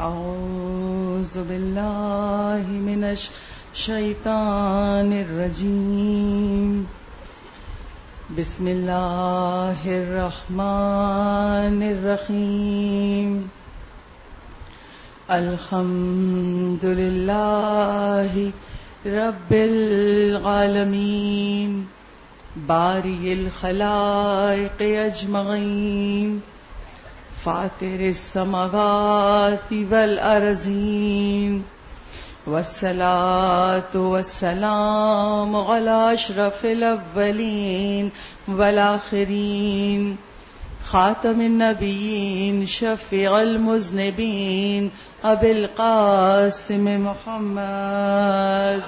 أعوذ بالله من الشيطان الرجيم. بسم الله الرحمن الرحيم. الحمد لله رب العالمين. باري الخلائق أجمعين. فاطر السماوات والأرضين والصلاة والسلام على أشرف الأولين والآخرين خاتم النبيين شفيع المذنبين أبي القاسم محمد.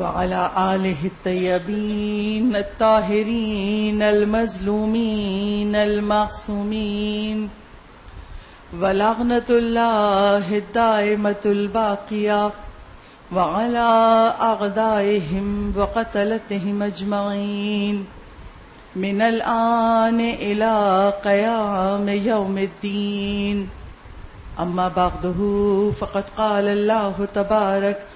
وعلى آله الطيبين، الطاهرين، المظلومين، المعصومين. ولعنة الله الدائمة الباقية. وعلى أعدائهم وقتلتهم أجمعين. من الآن إلى قيام يوم الدين. أما بعده، فقد قال الله تبارك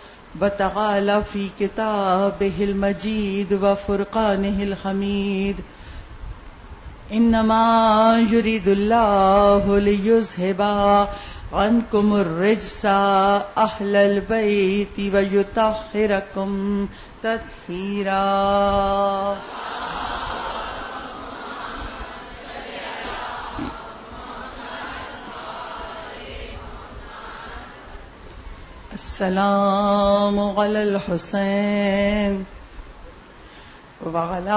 وتعالى في كتابه المجيد وفرقانه الحميد إنما يريد الله ليذهب عنكم الرجس أهل البيت ويطهركم تطهيرا السلام على الحسين وعلى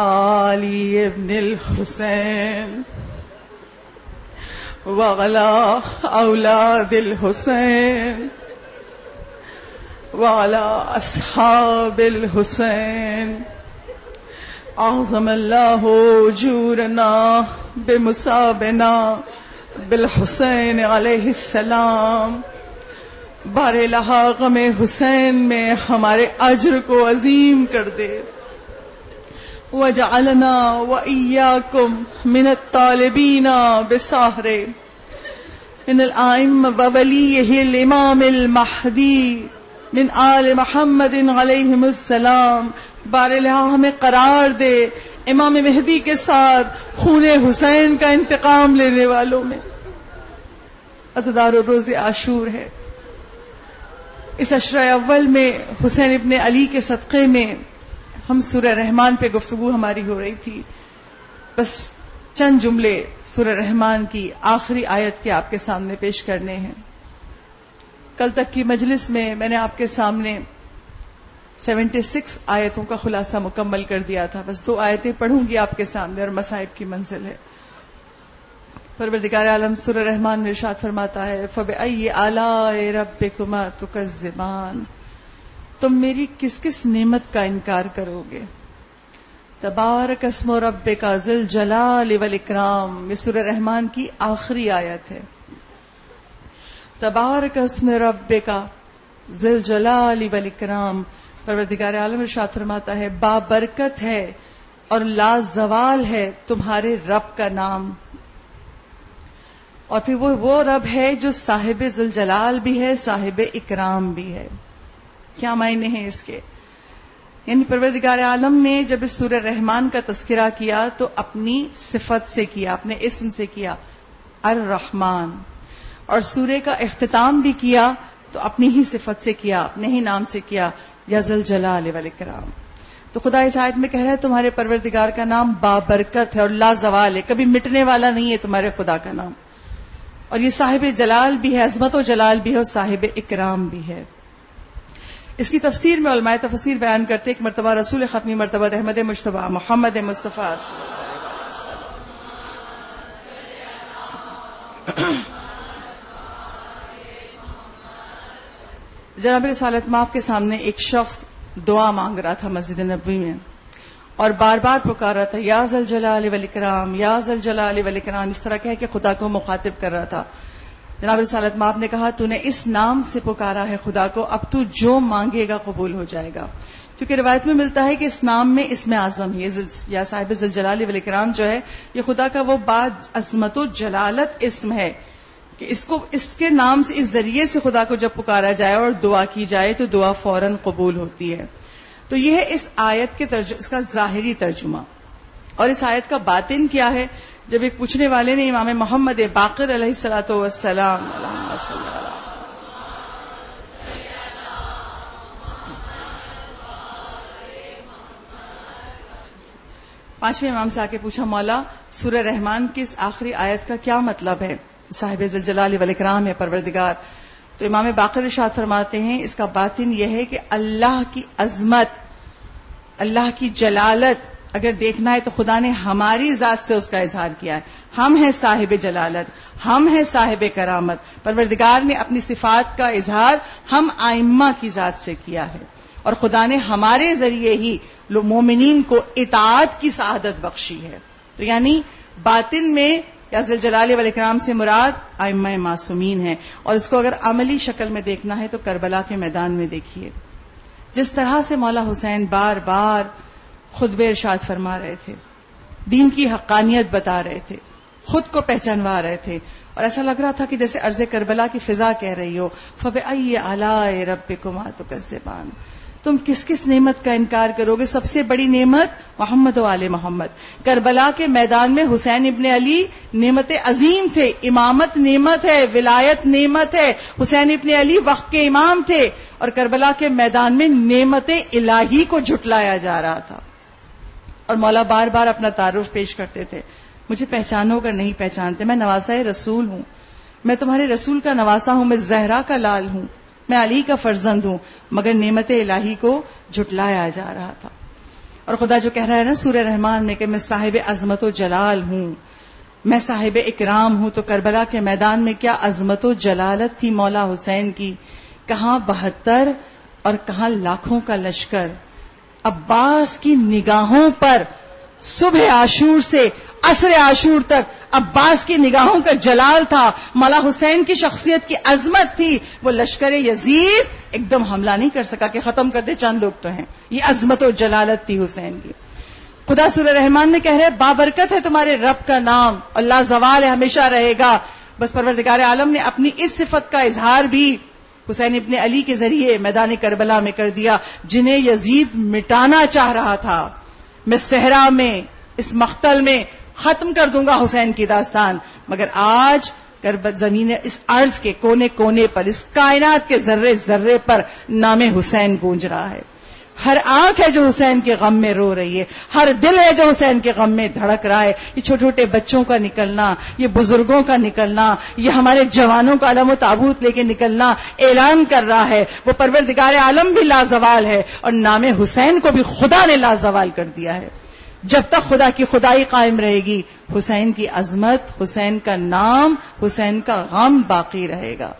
علي ابن الحسين وعلى أولاد الحسين وعلى أصحاب الحسين. أعظم الله أجورنا بمصابنا بالحسين عليه السلام. بار لہا غم حسین میں ہمارے اجر کو عظیم کر دے۔ وجعلنا وإياكم من الطالبين بسهر من الآئم ووليه الإمام المهدي من آل محمد علیہم السلام۔ بار لہا ہمیں قرار دے امام مہدی کے ساتھ خون حسین کا انتقام لینے والوں میں۔ ازدار و روز عاشور ہے۔ اس اشرا اول میں حسین ابن علی کے صدقے میں ہم سورہ رحمان پہ گفتگو ہماری ہو رہی تھی۔ بس چند جملے سورہ رحمان کی آخری آیت کے آپ کے سامنے پیش کرنے ہیں۔ کل تک کی مجلس میں میں نے آپ کے سامنے سیونٹی سکس آیتوں کا خلاصہ مکمل کر دیا تھا۔ بس دو آیتیں پڑھوں گی آپ کے سامنے اور مصائب کی منزل ہے۔ پروردگار عالم سر رحمان میں ارشاد فرماتا ہے فب ائی رب کما تکزبان تم میری کس کس نعمت کا انکار کرو گے؟ تبار قسم و رب کا ذل جلال والاکرام، یہ سر رحمان کی آخری آیت ہے۔ تبار قسم رب کا ذل جلال والاکرام، پروردگار عالم ارشاد فرماتا ہے، بابرکت ہے اور لازوال ہے تمہارے رب کا نام۔ اور پھر وہ وہ رب ہے جو صاحب ذوالجلال بھی ہے، صاحب اکرام بھی ہے۔ کیا معنی ہیں اس کے؟ یعنی پروردگار عالم نے جب اس سورہ رحمان کا تذکرہ کیا تو اپنی صفت سے کیا، اپنے اسم سے کیا۔ الرحمان اور سورہ کا اختتام بھی کیا تو اپنی ہی صفت سے کیا، اپنے ہی نام سے کیا۔ یزل جلال کرام تو خدا اس آیت میں کہہ رہا ہے، تمہارے پروردگار کا نام بابرکت ہے اور لا زوال ہے، کبھی مٹنے والا نہیں ہے تمہارے خدا کا نام۔ اور یہ صاحب جلال بھی ہے، عظمت و جلال بھی ہے اور صاحب اکرام بھی ہے۔ اس کی تفسیر میں علماء تفسیر بیان کرتے ایک مرتبہ رسول ختمی مرتبہ احمد مشتبہ، محمد مصطفیٰ۔ جناب رسالت ماپ کے سامنے ایک شخص دعا مانگ رہا تھا مسجد نبوی میں۔ اور بار بار پکار رہا تھا، یا زل جلال ولیکرام یا زل جلال ولیکرام اس طرح کہہ کہ خدا کو مخاطب کر رہا تھا۔ جناب رسالت ماپ نے کہا، تو نے اس نام سے پکارا ہے خدا کو، اب تو جو مانگے گا قبول ہو جائے گا۔ کیونکہ روایت میں ملتا ہے کہ اس نام میں اسم اعظم یہ یا صاحب ذلجلال ولیکرام جو ہے، یہ خدا کا وہ بعد عظمت و جلالت اسم ہے۔ کہ اس کو، اس کے نام سے، اس ذریعے سے خدا کو جب پکارا جائے اور دعا کی جائے، تو دعا فوراً قبول ہوتی ہے۔ تو یہ ہے اس آیت کے اس کا ظاہری ترجمہ۔ اور اس آیت کا باطن کیا ہے؟ جب ایک پوچھنے والے نے امام محمد باقر علیہ السلاۃ وسلام پانچویں امام سے آ کے پوچھا، مولا، سورہ رحمان کی اس آخری آیت کا کیا مطلب ہے؟ صاحب زلجلال والاکرام ہے، پروردگار۔ تو امام باقر ارشاد فرماتے ہیں، اس کا باطن یہ ہے کہ اللہ کی عظمت، اللہ کی جلالت اگر دیکھنا ہے تو خدا نے ہماری ذات سے اس کا اظہار کیا ہے۔ ہم ہیں صاحب جلالت، ہم ہیں صاحب کرامت، پروردگار نے اپنی صفات کا اظہار ہم آئمہ کی ذات سے کیا ہے۔ اور خدا نے ہمارے ذریعے ہی مومنین کو اطاعت کی سعادت بخشی ہے۔ تو یعنی باطن میں یازل جلال والاکرام سے مراد آئمہ معصومین ہے اور اس کو اگر عملی شکل میں دیکھنا ہے تو کربلا کے میدان میں دیکھیے۔ جس طرح سے مولا حسین بار بار خود ارشاد فرما رہے تھے، دین کی حقانیت بتا رہے تھے، خود کو پہچانوا رہے تھے۔ اور ایسا لگ رہا تھا کہ جیسے ارض کربلا کی فضا کہہ رہی ہو فب ائی رب کما تو تم کس کس نعمت کا انکار کرو گے؟ سب سے بڑی نعمت محمد و علیہ محمد۔ کربلا کے میدان میں حسین ابن علی نعمت عظیم تھے، امامت نعمت ہے، ولایت نعمت ہے۔ حسین ابن علی وقت کے امام تھے اور کربلا کے میدان میں نعمت الہی کو جھٹلایا جا رہا تھا۔ اور مولا بار بار اپنا تعارف پیش کرتے تھے۔ مجھے پہچانو کر نہیں پہچانتے، میں نواسا رسول ہوں۔ میں تمہارے رسول کا نواسا ہوں، میں زہرا کا لال ہوں۔ میں علی کا فرزند ہوں، مگر نعمت الہی کو جھٹلایا جا رہا تھا۔ اور خدا جو کہہ رہا ہے نا سورہ رحمان میں کہ میں صاحب عظمت و جلال ہوں، میں صاحب اکرام ہوں، تو کربلا کے میدان میں کیا عظمت و جلالت تھی مولا حسین کی؟ کہاں بہتر اور کہاں لاکھوں کا لشکر؟ عباس کی نگاہوں پر صبح عاشور سے عصر عاشور تک عباس کی نگاہوں کا جلال تھا مولا حسین کی شخصیت کی عظمت تھی۔ وہ لشکر یزید ایک دم حملہ نہیں کر سکا کہ ختم کر دے، چند لوگ تو ہیں۔ یہ عظمت و جلالت تھی حسین کی۔ خدا سور رحمان میں کہہ رہے بابرکت ہے تمہارے رب کا نام۔ اللہ زوال ہے، ہمیشہ رہے گا۔ بس پروردگار عالم نے اپنی اس صفت کا اظہار بھی حسین ابن علی کے ذریعے میدان کربلا میں کر دیا، جنہیں یزید مٹانا چاہ رہا تھا۔ میں صحرا میں، اس مختل میں ختم کر دوں گا حسین کی داستان۔ مگر آج کربت زمین اس عرض کے کونے کونے پر، اس کائنات کے ذرے ذرے پر نام حسین گونج رہا ہے۔ ہر آنکھ ہے جو حسین کے غم میں رو رہی ہے۔ ہر دل ہے جو حسین کے غم میں دھڑک رہا ہے۔ یہ چھوٹے چھوٹے بچوں کا نکلنا، یہ بزرگوں کا نکلنا، یہ ہمارے جوانوں کا علم و تابوت لے کے نکلنا اعلان کر رہا ہے۔ وہ پروردگار عالم بھی لازوال ہے اور نام حسین کو بھی خدا نے لازوال کر دیا ہے۔ جب تک خدا کی خدائی قائم رہے گی، حسین کی عظمت، حسین کا نام، حسین کا غم باقی رہے گا۔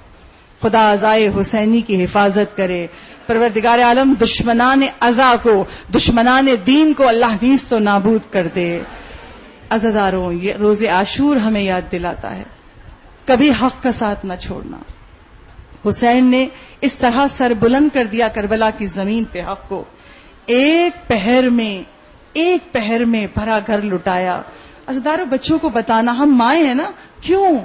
خدا ازائے حسینی کی حفاظت کرے۔ پروردگار عالم، دشمنان ازا کو، دشمنان دین کو اللہ نیز تو نابود کر دے۔ ازاداروں یہ روز عاشور ہمیں یاد دلاتا ہے۔ کبھی حق کا ساتھ نہ چھوڑنا۔ حسین نے اس طرح سر بلند کر دیا کربلا کی زمین پہ حق کو۔ ایک پہر میں ایک پہر میں بھرا گھر لٹایا۔ ازداروں بچوں کو بتانا، ہم مائیں ہیں نا، کیوں؟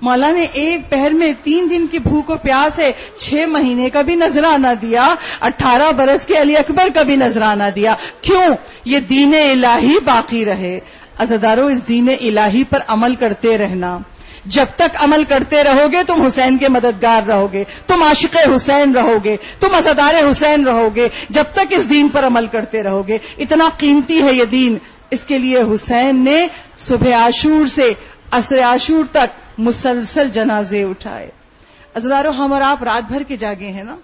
مولا نے ایک پہر میں تین دن کی بھوک و پیاس ہے، چھ مہینے کا بھی نذرانہ دیا، اٹھارہ برس کے علی اکبر کا بھی نذرانہ دیا۔ کیوں؟ یہ دین الہی باقی رہے۔ ازداروں اس دین الہی پر عمل کرتے رہنا۔ جب تک عمل کرتے رہو گے تم حسین کے مددگار رہو گے تم عاشق حسین رہو گے تم ازادار حسین رہو گے جب تک اس دین پر عمل کرتے رہو گے اتنا قیمتی ہے یہ دین۔ اس کے لیے حسین نے صبح عاشور سے عصر عاشور تک مسلسل جنازے اٹھائے۔ ازداروں ہم اور آپ رات بھر کے جاگے ہیں نا؟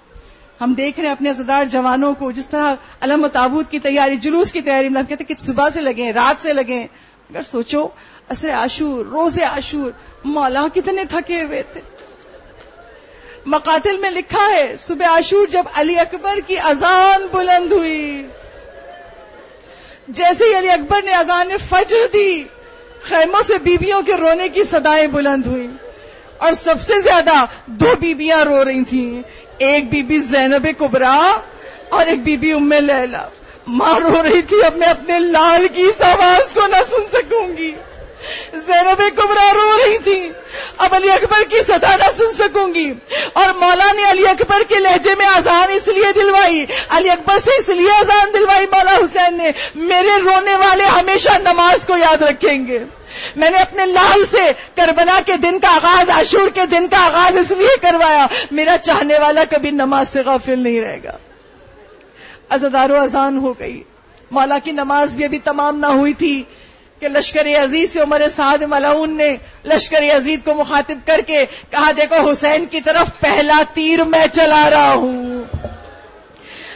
ہم دیکھ رہے ہیں اپنے ازدار جوانوں کو، جس طرح علم و تابوت کی تیاری، جلوس کی تیاری میں کہتے کہ صبح سے لگے رات سے لگے اگر سوچو عصر عاشور روز عاشور، مولا کتنے تھکے ہوئے تھے۔ مقاتل میں لکھا ہے، صبح عاشور جب علی اکبر کی اذان بلند ہوئی۔ جیسے ہی علی اکبر نے اذان فجر دی، خیموں سے بیویوں کے رونے کی صدایں بلند ہوئی اور سب سے زیادہ دو بیویاں رو رہی تھیں۔ ایک بی بی زینب کبرا اور ایک بی بی ام لیلا۔ ماں رو رہی تھی، اب میں اپنے لال کی اس آواز کو نہ سن سکوں گی۔ زینب کمرا رو رہی تھی۔ اب علی اکبر کی صدا نہ سن سکوں گی۔ اور مولا نے علی اکبر کے لہجے میں آزان اس لیے دلوائی۔ علی اکبر سے اس لیے آزان دلوائی مولا حسین نے۔ میرے رونے والے ہمیشہ نماز کو یاد رکھیں گے۔ میں نے اپنے لال سے کربلا کے دن کا آغاز، عاشور کے دن کا آغاز اس لیے کروایا۔ میرا چاہنے والا کبھی نماز سے غافل نہیں رہے گا۔ ازدارو اذان ہو گئی۔ مولا کی نماز بھی ابھی تمام نہ ہوئی تھی۔ کہ لشکر عزیز سے عمر سعد ملعون نے لشکر عزیز کو مخاطب کر کے کہا، دیکھو حسین کی طرف پہلا تیر میں چلا رہا ہوں۔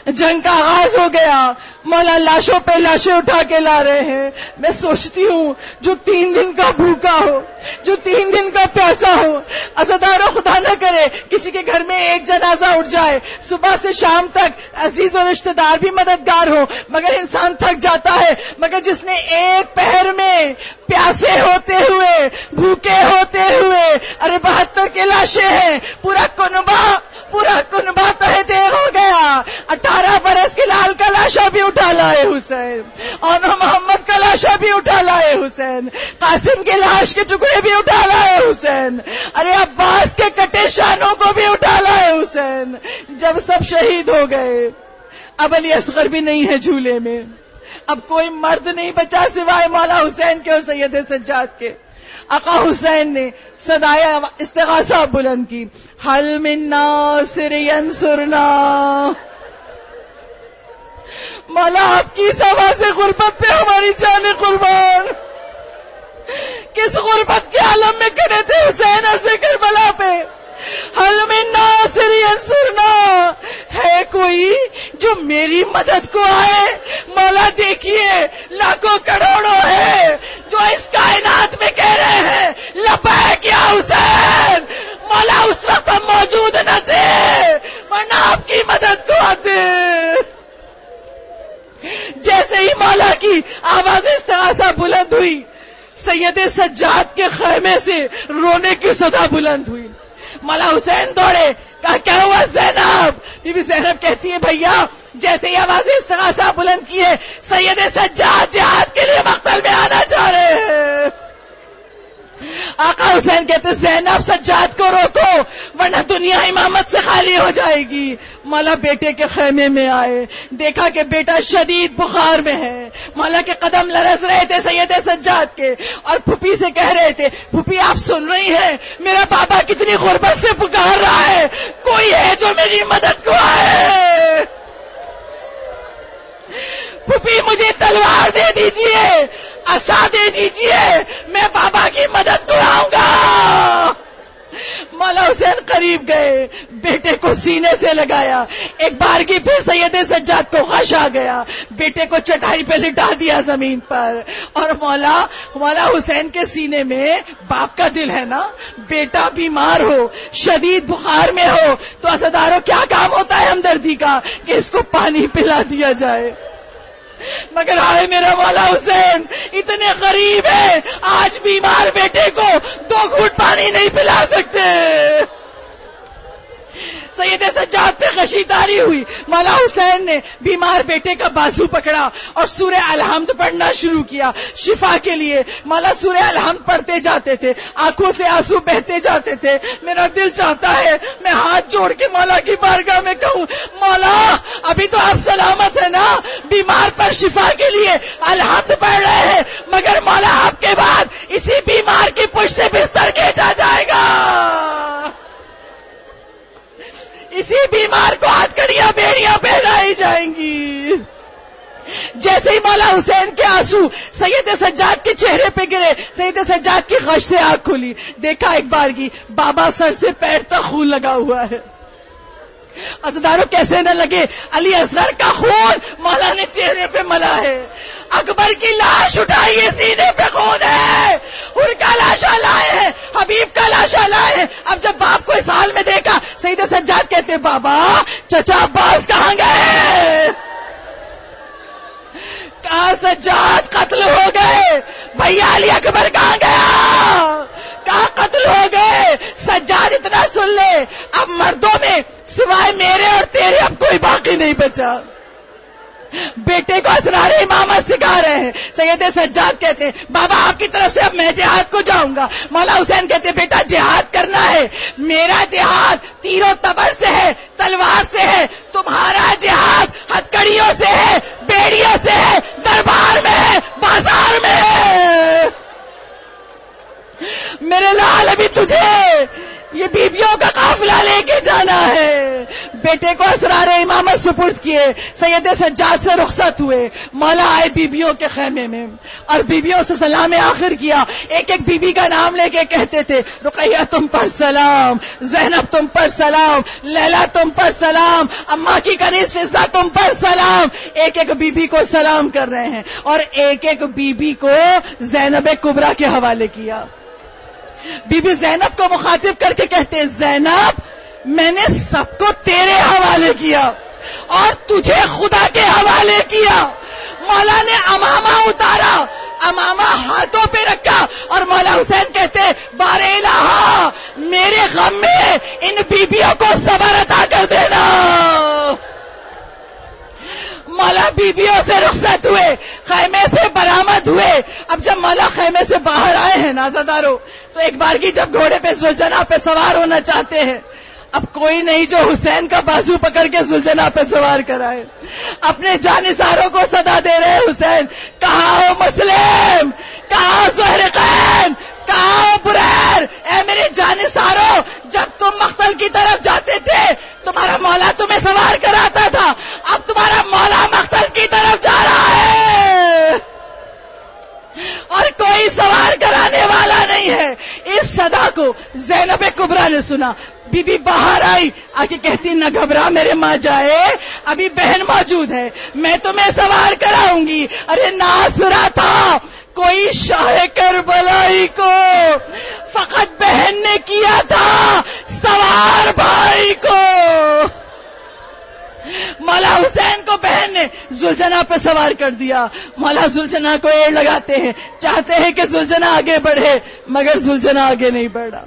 جنگ کا آغاز ہو گیا۔ مولا لاشوں پہ لاشیں اٹھا کے لا رہے ہیں۔ میں سوچتی ہوں، جو تین دن کا بھوکا ہو، جو تین دن کا پیاسا ہو ازادار خدا نہ کرے، کسی کے گھر میں ایک جنازہ اٹھ جائے۔ صبح سے شام تک عزیز و رشتہ دار بھی مددگار ہو مگر انسان تھک جاتا ہے۔ مگر جس نے ایک پہر میں پیاسے ہوتے ہوئے، بھوکے ہوتے ہوئے، ارے بہتر کے لاشیں ہیں۔ پورا کنبا پورا کنبا تہ ہو گیا۔ اٹھارہ برس کے لال کا لاشا بھی اٹھا لائے حسین۔ اور محمد کا لاشا بھی اٹھا لائے حسین۔ قاسم کے لاش کے ٹکڑے بھی اٹھا لائے حسین۔ ارے عباس کے کٹے شانوں کو بھی اٹھا لائے حسین۔ جب سب شہید ہو گئے۔ اب علی اصغر بھی نہیں ہے جھولے میں۔ اب کوئی مرد نہیں بچا سوائے مولا حسین کے اور سید سجاد کے۔ اقا حسین نے سدایا استغاثہ بلند کی، حل من ناصر ینصرنا. مولا آپ کی سوا سے غربت پہ ہماری جان قربان۔ کس غربت کے عالم میں کھڑے تھے حسین اور سے کربلا پہ؟ حل میں ناصر انسرنا ہے کوئی جو میری مدد کو آئے؟ مولا دیکھیے، لاکھوں کروڑوں ہے۔ جو اس کائنات میں کہہ رہے ہیں لپا کیا حسین! مولا اس وقت ہم موجود نہ تھے، ورنہ آپ کی مدد کو آتے جیسے ہی مولا کی آواز استغاثہ بلند ہوئی، سید سجاد کے خیمے سے رونے کی صدا بلند ہوئی۔ مولا حسین دوڑے، کہا، کیا ہوا زینب؟ بی بی زینب کہتی ہے، بھیا جیسے ہی آواز استغاثہ بلند کی ہے سید سجاد جہاد کے لیے مقتل میں آنا چاہ رہے ہیں۔ آقا حسین کہتے زینب سجاد کو روکو، ورنہ دنیا امامت سے خالی ہو جائے گی۔ مولا بیٹے کے خیمے میں آئے، دیکھا کہ بیٹا شدید بخار میں ہے۔ مولا کے قدم لرز رہے تھے سید سجاد کے، اور پھپھی سے کہہ رہے تھے پھپھی آپ سن رہی ہیں، میرا بابا کتنی غربت سے پکار رہا ہے۔ کوئی ہے جو میری مدد کو آئے۔ پھپھی مجھے تلوار دے دیجیے اصا دے دیجیے، میں بابا کی مدد کراؤں گا۔ مولا حسین قریب گئے، بیٹے کو سینے سے لگایا۔ ایک بار کی پھر سید سجاد کو غش آ گیا۔ بیٹے کو چٹائی پہ لٹا دیا زمین پر۔ اور مولا مولا حسین کے سینے میں باپ کا دل ہے نا؟ بیٹا بیمار ہو، شدید بخار میں ہو، تو اسداروں کیا کام ہوتا ہے ہمدردی کا؟ کہ اس کو پانی پلا دیا جائے۔ مگر آئے میرا والا حسین، اتنے غریب ہے آج بیمار بیٹے کو دو گھوٹ پانی نہیں پلا سکتے۔ سید سجاد پہ خشیداری ہوئی۔ مولا حسین نے بیمار بیٹے کا بازو پکڑا اور سورہ الحمد پڑھنا شروع کیا۔ شفا کے لیے مولا سورہ الحمد پڑھتے جاتے تھے، آنکھوں سے آنسو بہتے جاتے تھے۔ میرا دل چاہتا ہے میں ہاتھ جوڑ کے مولا کی بارگاہ میں کہوں۔ مولا، ابھی تو آپ سلامت ہے نا؟ بیمار پر شفا کے لیے الحمد پڑھ رہے ہیں، مگر مولا آپ کے بعد اسی بیمار کی پش سے بستر کھینچا جائے گا۔ کسی بیمار کو ہاتھ کڑیاں بیڑیاں پہنائی جائیں گی۔ جیسے ہی مولا حسین کے آنسو سید سجاد کے چہرے پہ گرے، سید سجاد کی غش سے آنکھ کھلی۔ دیکھا ایک بار کی، بابا سر سے پیر تک خون لگا ہوا ہے۔ ازداروں کیسے نہ لگے؟ علی اصغر کا خون مولا نے چہرے پہ ملا ہے۔ اکبر کی لاش اٹھائیے سینے پہ خون ہے۔ ان کا لاشا لائے ہیں، حبیب کا لاشا لائے ہیں۔ اب جب باپ کو اس حال میں دیکھا، سید سجاد کہتے بابا، چچا عباس کہاں گئے؟ کہاں سجاد قتل ہو گئے؟ بھیا علی اکبر کہاں گیا؟ کہاں قتل ہو گئے؟ سجاد اتنا سن لے۔ اب مردوں میں سوائے میرے اور تیرے اب کوئی باقی نہیں بچا۔ بیٹے کو اسرار امامت سکھا رہے ہیں۔ سید سجاد کہتے ہیں، بابا آپ کی طرف سے اب میں جہاد کو جاؤں گا۔ مولا حسین کہتے ہیں، بیٹا جہاد کرنا ہے۔ میرا جہاد تیروں تبر سے ہے، تلوار سے ہے، تمہارا جہاد ہتکڑیوں سے ہے، بیڑیوں سے ہے، دربار میں ہے، بازار میں ہے۔ میرے لال، ابھی تجھے یہ بیبیوں کا قافلہ لے کے جانا ہے۔ بیٹے کو اسرار امامت سپرد کیے، سید سجاد سے رخصت ہوئے۔ مولا آئے بیبیوں کے خیمے میں۔ اور بیبیوں سے سلام آخر کیا۔ ایک ایک بیبی کا نام لے کے کہتے تھے، رقیہ تم پر سلام، زینب تم پر سلام، لیلا تم پر سلام اما کی کنیز فضا تم پر سلام۔ ایک ایک بیبی کو سلام کر رہے ہیں۔ اور ایک ایک بیبی کو زینب کبرا کے حوالے کیا۔ بی بی زینب کو مخاطب کر کے کہتے زینب، میں نے سب کو تیرے حوالے کیا اور تجھے خدا کے حوالے کیا۔ مولا نے اماما اتارا اماما ہاتھوں پہ رکھا اور مولا حسین کہتے بار الہ، میرے غم میں ان بیبیوں کو صبر عطا کر دینا۔ مولا بیبیوں سے رخصت ہوئے، خیمے سے برامد ہوئے۔ اب جب مولا خیمے سے باہر آئے ہیں نازدارو، تو ایک بار کی جب گھوڑے پہ زلجنا پہ سوار ہونا چاہتے ہیں، اب کوئی نہیں جو حسین کا بازو پکڑ کے زلجنا پہ سوار کرائے۔ اپنے جانساروں کو صدا دے رہے حسین کہا ہو مسلم؟ کہا زہر قین؟ کہا بریر؟ اے میرے جانساروں، جب تم مختل کی طرف جاتے تھے، تمہارا مولا تمہیں سوار کراتا تھا۔ اب تمہارا مولا کی طرف جا رہا ہے؟ اور کوئی سوار کرانے والا نہیں ہے۔ اس صدا کو زینب کبرا نے سنا۔ بی بی باہر آئی۔ آ کے کہتی، نہ گھبرا میرے ماں جائے۔ ابھی بہن موجود ہے۔ میں تمہیں سوار کراؤں گی۔ ارے ناسرا تھا۔ کوئی شاہ کر بلائی کو فقط بہن نے کیا تھا۔ سوار بھائی کو۔ مولا حسین کو بہن نے زلجنا پہ سوار کر دیا۔ مولا زلجنا کو ایڑ لگاتے ہیں، چاہتے ہیں کہ زلجنا آگے بڑھے، مگر زلجنا آگے نہیں بڑھا۔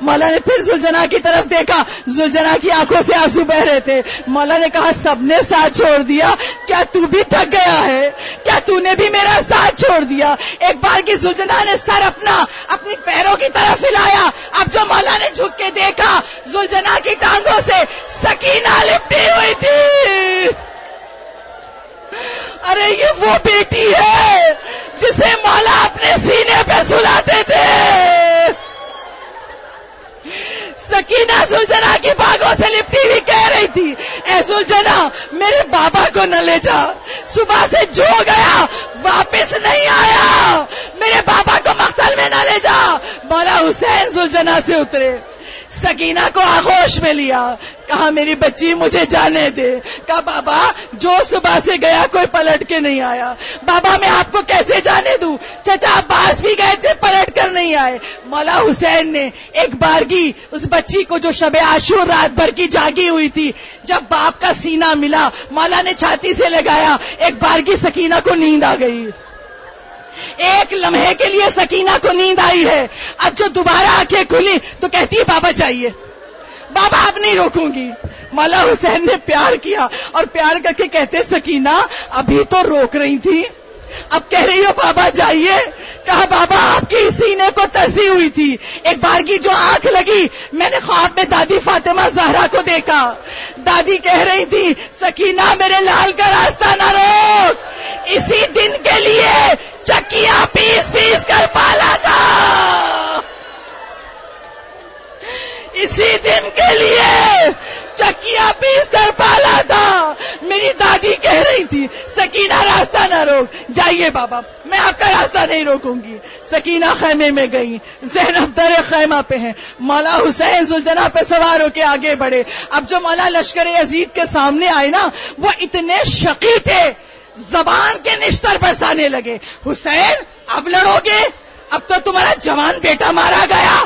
مولا نے پھر زلجنا کی طرف دیکھا۔ زلجنا کی آنکھوں سے آنسو بہ رہے تھے۔ مولا نے کہا، سب نے ساتھ چھوڑ دیا۔ کیا تو بھی تھک گیا ہے؟ کیا تو نے بھی میرا ساتھ چھوڑ دیا؟ ایک بار کی زلجنا نے سر اپنا، اپنی پیروں کی طرف ہلایا۔ اب جو مولا نے جھک کے دیکھا زلجنا کی ٹانگوں سے سکینہ لپٹی ہوئی تھی۔ ارے، یہ وہ بیٹی ہے جسے مولا اپنے سینے پہ سلاتے تھے۔ سکینہ سلجنا کی باغوں سے لپٹی ہوئی کہہ رہی تھی، اے سلجنا میرے بابا کو نہ لے جا۔ صبح سے جو گیا، واپس نہیں آیا۔ میرے بابا کو مقتل میں نہ لے جا۔ مولا حسین سلجنا سے اترے۔ سکینہ کو آغوش میں لیا۔ کہا، میری بچی، مجھے جانے دے۔ کہا، بابا، جو صبح سے گیا، کوئی پلٹ کے نہیں آیا۔ بابا، میں آپ کو کیسے جانے دوں؟ چچا عباس بھی گئے تھے، پلٹ کر نہیں آئے۔ مولا حسین نے ایک بارگی اس بچی کو جو شب آشور رات بھر کی جاگی ہوئی تھی، جب باپ کا سینہ ملا، مولا نے چھاتی سے لگایا، ایک بارگی سکینہ کو نیند آ گئی۔ ایک لمحے کے لیے سکینہ کو نیند آئی ہے۔ اب جو دوبارہ آنکھیں کھلی تو کہتی ہے، بابا چاہیے بابا، اب نہیں روکوں گی۔ مولا حسین نے پیار کیا اور پیار کر کے کہتے، سکینہ، ابھی تو روک رہی تھی۔ اب کہہ رہی ہو، بابا جائیے۔ کہا، بابا، آپ کی سینے کو ترسی ہوئی تھی۔ ایک بار کی جو آنکھ لگی، میں نے خواب میں دادی فاطمہ زہرا کو دیکھا۔ دادی کہہ رہی تھی، سکینہ، میرے لال کا راستہ نہ روک! اسی دن کے لیے چکیا پیس پیس کر پالا تھا۔ اسی دن کے لیے چکیا پیس کر پالا تھا۔ میری دادی کہہ رہی تھی، سکینہ راستہ نہ روک۔ جائیے بابا، میں آپ کا راستہ نہیں روکوں گی۔ سکینہ خیمے میں گئی زینب در خیمہ پہ ہیں۔ مولا حسین سلجنا پہ سوار ہو کے آگے بڑھے۔ اب جو مولا لشکر عزیز کے سامنے آئے نا، وہ اتنے شقی تھے۔ زبان کے نشتر برسانے لگے۔ حسین، اب لڑو گے؟ اب تو تمہارا جوان بیٹا مارا گیا۔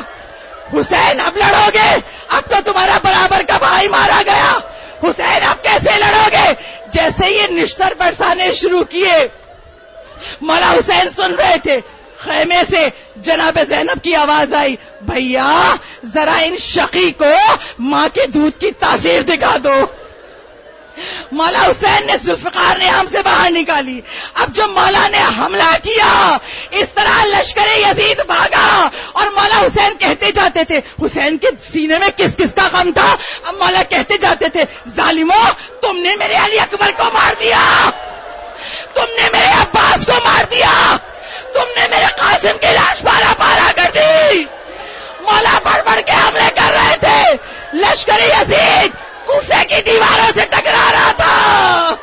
حسین، اب لڑو گے؟ اب تو تمہارا برابر کا بھائی مارا گیا۔ حسین، اب کیسے لڑو گے؟ جیسے یہ نشتر برسانے شروع کیے۔ مولا حسین سن رہے تھے۔ خیمے سے جناب زینب کی آواز آئی۔ بھیا، ذرا ان شقی کو ماں کے دودھ کی تاثیر دکھا دو۔ مولا حسین نے ذوالفقار نے ہم سے باہر نکالی۔ اب جو مولا نے حملہ کیا، اس طرح لشکر یزید بھاگا اور مولا حسین کہتے جاتے تھے، حسین کے سینے میں کس کس کا غم تھا؟ اب مولا کہتے جاتے تھے، ظالمو، تم نے میرے علی اکبر کو مار دیا۔ تم نے میرے عباس کو مار دیا۔ تم نے میرے قاسم کی لاش پارا پارا کر دی۔ مولا بڑھ بڑھ کے حملے کر رہے تھے۔ لشکر یزید کوفے کی دیواروں سے ٹکرا رہا تھا۔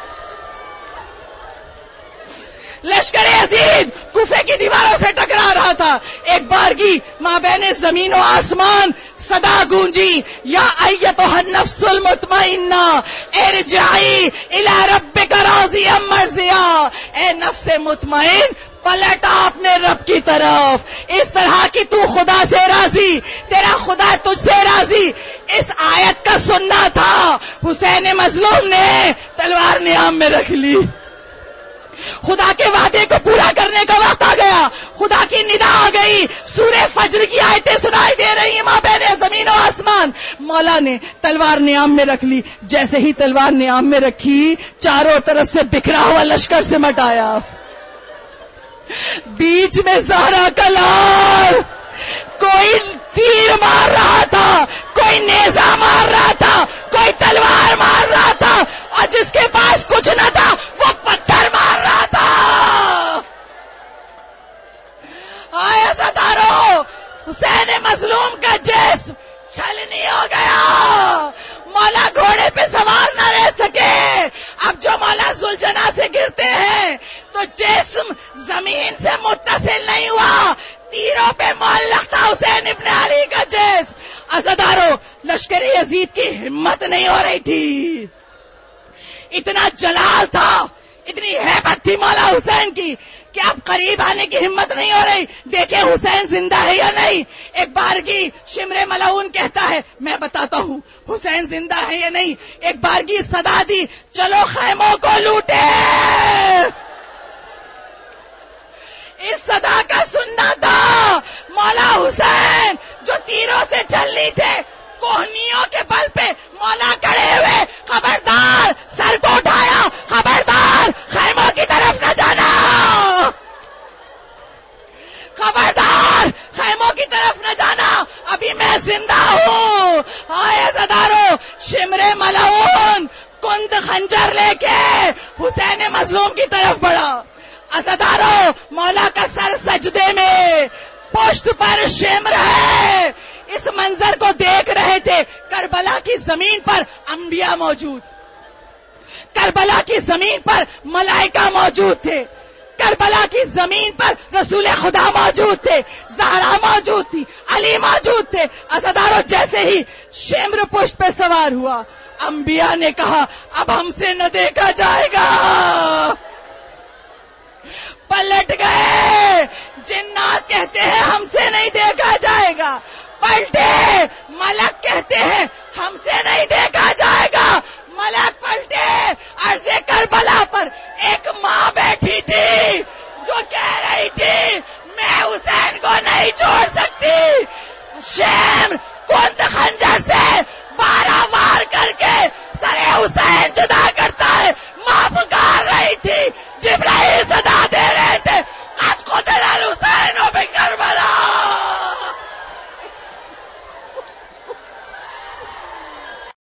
لشکر عزیز کوفے کی دیواروں سے ٹکرا رہا تھا۔ ایک بار کی ماں بہن زمین و آسمان، صدا گونجی، یا ایتو النفس المطمئنہ، ارجعی الى ربک راضیا مرضیا اے نفس مطمئن پلٹا اپنے رب کی طرف۔ اس طرح کی تو خدا سے راضی، تیرا خدا تجھ سے راضی۔ اس آیت کا سننا تھا۔ حسین مظلوم نے تلوار نیام میں رکھ لی۔ خدا کے وعدے کو پورا کرنے کا وقت آ گیا۔ خدا کی ندا آ گئی۔ سورہ فجر کی آیتیں سنائی دے رہی ماں بہن زمین و آسمان۔ مولا نے تلوار نیام میں رکھ لی۔ جیسے ہی تلوار نیام میں رکھی، چاروں طرف سے بکھرا ہوا لشکر سے مٹایا۔ بیچ میں زہرا کلار کوئی تیر مار رہا تھا، کوئی نیزا مار رہا تھا، کوئی تلوار مار رہا تھا، اور جس کے پاس کچھ نہ تھا، وہ پتھر مار رہا تھا۔ آیا ستارو، حسین مظلوم کا جسم چھلنی ہو گیا۔ مولا گھوڑے پہ سوار لشکر یزید کی ہمت نہیں ہو رہی تھی۔ اتنا جلال تھا، اتنی حیبت تھی مولا حسین کی کہ اب قریب آنے کی ہمت نہیں ہو رہی۔ دیکھیں حسین زندہ ہے یا نہیں؟ ایک بار کی شمر ملاؤن کہتا ہے، میں بتاتا ہوں، حسین زندہ ہے یا نہیں؟ ایک بار کی صدا دی، چلو خیموں کو لوٹے۔ اس صدا کا سننا تھا، مولا حسین جو تیروں سے چل رہی تھے کوہنیوں کے بل پہ مولا کڑے ہوئے۔ خبردار، سر کو اٹھایا۔ خبردار، خیموں کی طرف نہ جانا۔ خبردار، خیموں کی طرف نہ جانا۔ ابھی میں زندہ ہوں۔ آئے زدارو، شمرے ملعون۔ کند خنجر لے کے حسین مظلوم کی طرف بڑھا۔ ازدارو مولا کا سر سجدے میں پوشت پر شمر ہے۔ اس منظر کو دیکھ رہے تھے کربلا کی زمین پر انبیاء موجود، کربلا کی زمین پر ملائکہ موجود تھے، کربلا کی زمین پر رسول خدا موجود تھے، زہرا موجود تھی، علی موجود تھے۔ ازدارو جیسے ہی شمر پشت پہ سوار ہوا، انبیاء نے کہا، اب ہم سے نہ دیکھا جائے گا۔ پلٹ گئے۔ جنات کہتے ہیں، ہم سے نہیں دیکھا جائے گا۔ پلٹے۔ ملک کہتے ہیں، ہم سے نہیں دیکھا جائے گا۔ ملک پلٹے۔ عرض کربلا پر ایک ماں بیٹھی تھی جو کہہ رہی تھی، میں حسین کو نہیں چھوڑ سکتی۔ شیم کند خنجر سے بارہ وار کر کے سر حسین جدا کرتا ہے۔ ماں پکار رہی تھی، جبرائیل صدا دے رہے تھے۔